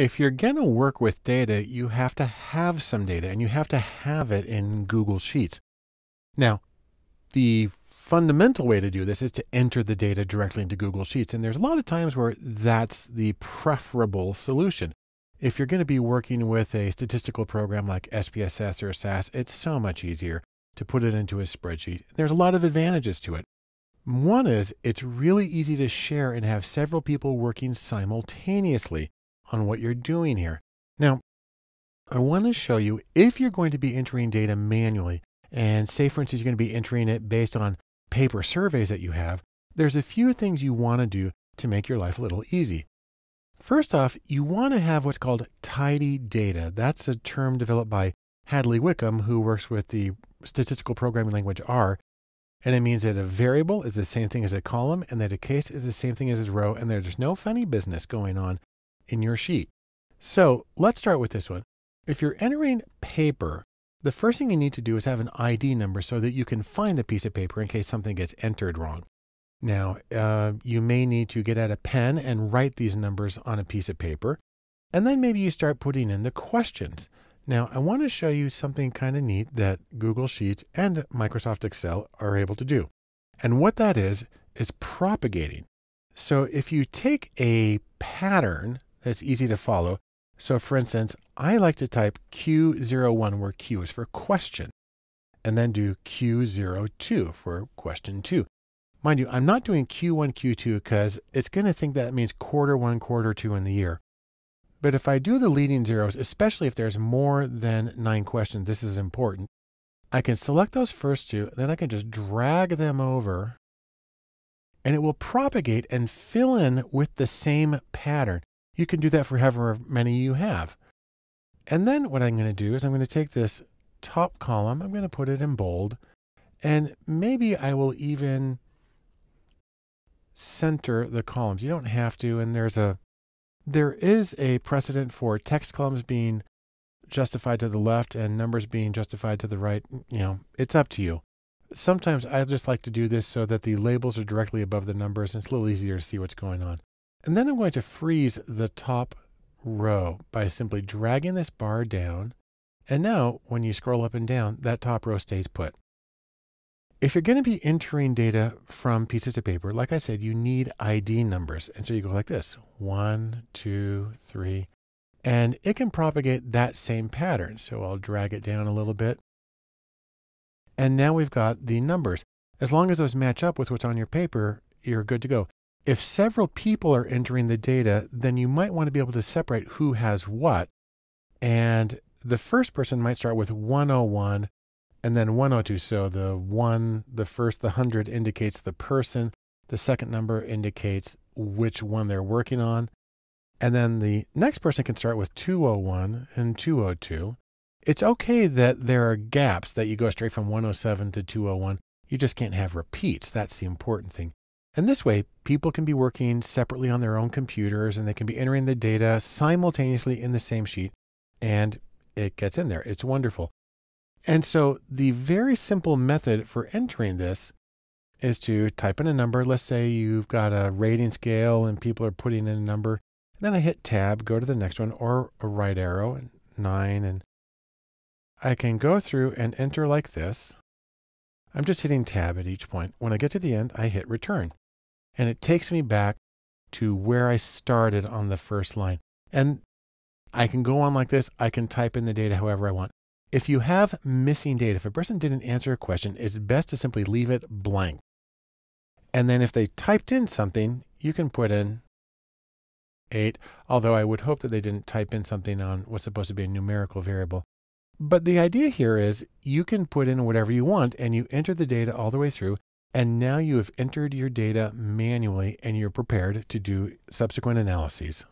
if you're going to work with data, you have to have some data and you have to have it in Google Sheets. Now, the fundamental way to do this is to enter the data directly into Google Sheets. And there's a lot of times where that's the preferable solution. If you're going to be working with a statistical program like SPSS or SAS, it's so much easier to put it into a spreadsheet. There's a lot of advantages to it. One is it's really easy to share and have several people working simultaneously on what you're doing here. Now, I want to show you if you're going to be entering data manually, and say, for instance, you're going to be entering it based on paper surveys that you have, there's a few things you want to do to make your life a little easy. First off, you want to have what's called tidy data. That's a term developed by Hadley Wickham, who works with the statistical programming language R. And it means that a variable is the same thing as a column and that a case is the same thing as a row. And there's no funny business going on in your sheet. So let's start with this one. If you're entering paper, the first thing you need to do is have an ID number so that you can find the piece of paper in case something gets entered wrong. Now, uh, you may need to get out a pen and write these numbers on a piece of paper. And then maybe you start putting in the questions. Now, I want to show you something kind of neat that Google Sheets and Microsoft Excel are able to do. And what that is, is propagating. So if you take a pattern that's easy to follow, so for instance, I like to type Q01 where Q is for question, and then do Q02 for question two. Mind you, I'm not doing Q1, Q2 because it's going to think that means quarter one, quarter two in the year. But if I do the leading zeros, especially if there's more than nine questions, this is important. I can select those first two, then I can just drag them over and it will propagate and fill in with the same pattern. You can do that for however many you have. And then what I'm going to do is I'm going to take this top column, I'm going to put it in bold, and maybe I will even center the columns. You don't have to, and there's a there is a precedent for text columns being justified to the left and numbers being justified to the right. You know, it's up to you. Sometimes I just like to do this so that the labels are directly above the numbers and it's a little easier to see what's going on. And then I'm going to freeze the top row by simply dragging this bar down. And now when you scroll up and down, that top row stays put. If you're going to be entering data from pieces of paper, like I said, you need ID numbers. And so you go like this, one, two, three, and it can propagate that same pattern. So I'll drag it down a little bit. And now we've got the numbers. As long as those match up with what's on your paper, you're good to go. If several people are entering the data, then you might want to be able to separate who has what. And the first person might start with 101 and then 102. So the one, the first, the 100 indicates the person. The second number indicates which one they're working on. And then the next person can start with 201 and 202. It's okay that there are gaps that you go straight from 107 to 201. You just can't have repeats. That's the important thing. And this way, people can be working separately on their own computers and they can be entering the data simultaneously in the same sheet and it gets in there. It's wonderful. And so the very simple method for entering this is to type in a number. Let's say you've got a rating scale and people are putting in a number. And then I hit tab, go to the next one or a right arrow, and nine. And I can go through and enter like this. I'm just hitting tab at each point. When I get to the end, I hit return and it takes me back to where I started on the first line. And I can go on like this. I can type in the data however I want. If you have missing data, if a person didn't answer a question, it's best to simply leave it blank. And then if they typed in something, you can put in eight, although I would hope that they didn't type in something on what's supposed to be a numerical variable. But the idea here is you can put in whatever you want and you enter the data all the way through. And now you have entered your data manually and you're prepared to do subsequent analyses.